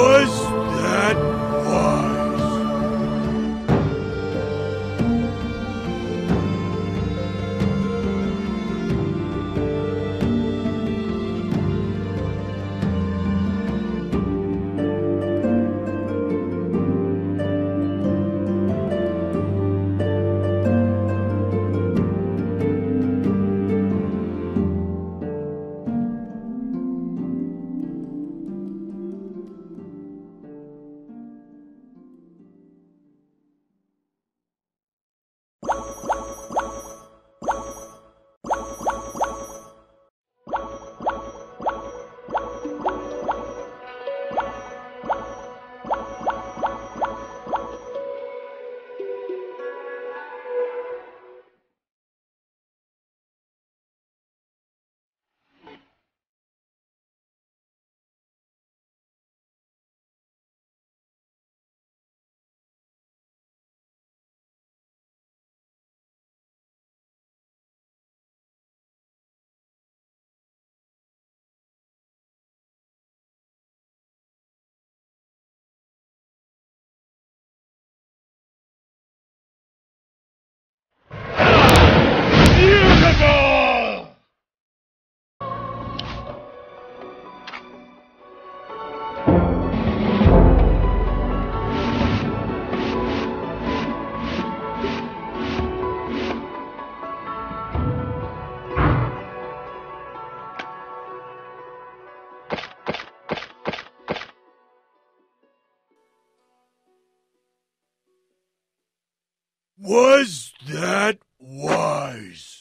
boys. Was that wise?